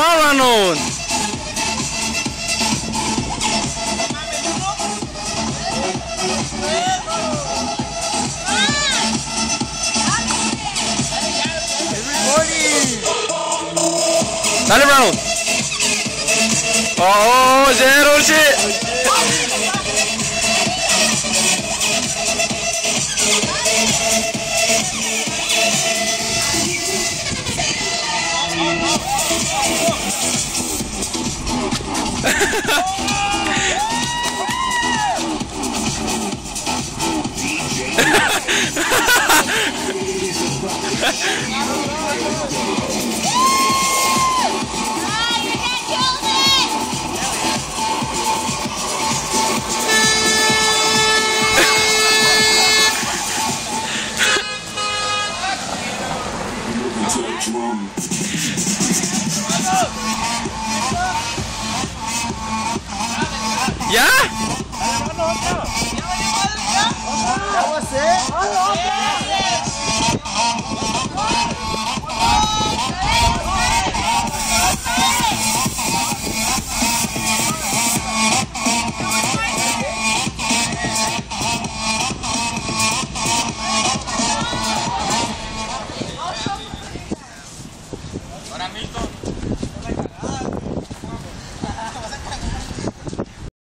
On, Ronald. Dale, Ronald. Oh, zero shit. drum. ¿Ya? Ya?